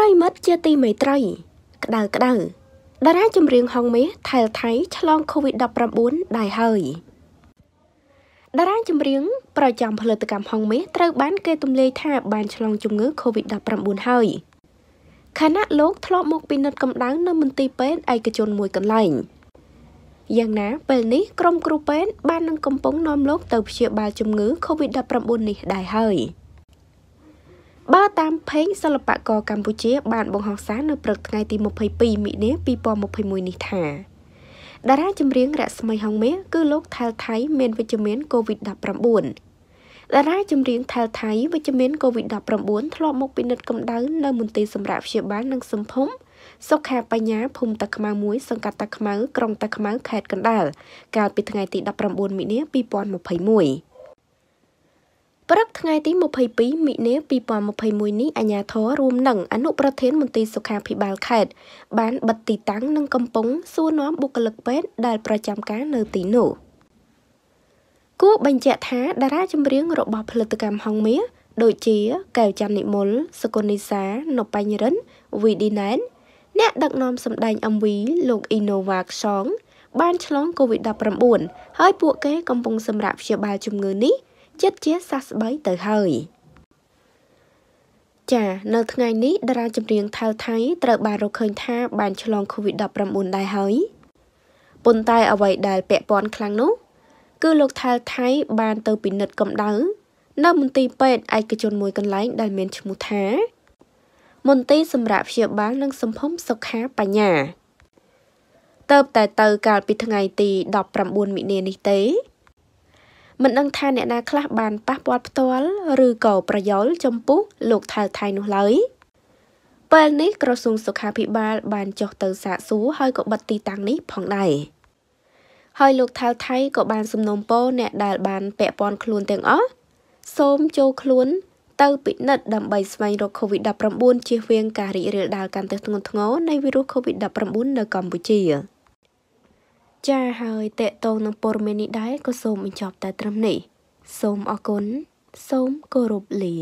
ប្រិមិត្តជាទីមេត្រី ក្តៅក្តៅតារាចម្រៀងហុងមាសថៃថៃឆ្លង COVID-19 ដែរហើយតារាចម្រៀងប្រចាំផលិតកម្មហុងមាសត្រូវបានគេទម្លាយថាបានឆ្លងជំងឺ COVID-19 ហើយខណៈលោកធ្លាប់មកពិនិត្យកម្ដៅនៅមន្ទីរពេទ្យឯកជនមួយកន្លែងយ៉ាងណាពេលនេះក្រុមគ្រូពេទ្យបាននឹងកំពុងនាំលោកទៅព្យាបាលជំងឺ COVID-19 នេះដែរហើយ បើតាមផេងសិល្បករកម្ពុជាបានបង្ហោះសារនៅព្រឹកថ្ងៃទី22មិនិនា2021នេះថាតារាចម្រៀងរស្មីហុងមាសគឺលោកថែលថៃមានវិជ្ជមាន COVID-19 តារាចម្រៀងថែលថៃវិជ្ជមាន COVID-19 ធ្លាប់មកពិនិត្យកម្ដៅនៅមន្ទីរសម្រាប់ព្យាបាលនិងសម្ភុំសុខាបញ្ញាភូមិតាខ្មៅ1សង្កាត់តាខ្មៅក្រុងតាខ្មៅខេត្តកណ្ដាលកាលពីថ្ងៃទី19មិនិនា2021 ព្រឹកថ្ងៃទី22មិនិនា2021នេះអាជ្ញាធររួមនឹងអនុប្រធានមន្ទីរសុខាភិបាលខេត្តបានបិទទីតាំងនិងកំពុងសួរនាំបុគ្គលិកពេទ្យដែលប្រចាំការនៅទីនោះគួរបញ្ជាក់ថាតារាចម្រៀងរបស់ផលិតកម្មហុងមាសដូចជាកែវច័ន្ទនិមលសកុននីសានបញ្ញរិនវីឌីណែនអ្នកដឹកនាំសម្ដែង MV លោក Innova Song បានឆ្លង COVID-19 ហើយពួកគេកំពុងសម្រាប់ព្យាបាលជំងឺនេះ ចិត្តជាសះស្បើយទៅហើយចានៅថ្ងៃនេះតារាចម្រៀងថៅថៃត្រូវបានរកឃើញថាបានឆ្លង COVID-19 ដែរហើយប៉ុន្តែអ្វីដែលពាក់ព័ន្ធខ្លាំងនោះ គឺលោកថៅថៃបានទៅពិនិត្យកម្ដៅនៅមន្ទីរពេទ្យឯកជនមួយកន្លែងដែលមានឈ្មោះថា មន្ទីរសម្រាប់ព្យាបាលនិងសម្ភុំសុខាបញ្ញាទៅតែទៅកាលពីថ្ងៃទី19មិនិនានេះទេ មិនដឹងថាអ្នកណាខ្លះបានប៉ះពាល់ផ្ទាល់ឬក៏ប្រយោលចំពោះលោកថៅថៃនោះឡើយពេលនេះក្រសួងសុខាភិបាល បានចុះទៅសាកសួរហើយក៏បិទទីតាំងនេះផងដែរហើយលោកថៅថៃក៏បានសំណូមពរអ្នកដែលបានពាក់ព័ន្ធខ្លួនទាំងអស់សូមចូលខ្លួនទៅពិនិត្យដើម្បីស្វែងរក COVID-19 ជៀសវាងការរីករាលដាលកាន់តែធ្ងន់ធ្ងរនៃវីរុស COVID-19 នៅកម្ពុជា។ ចាហើយតេតងនឹងព័ត៌មាននេះដែរក៏សូមបញ្ចប់តែត្រឹមនេះ សូមអរគុណសូមគោរពលា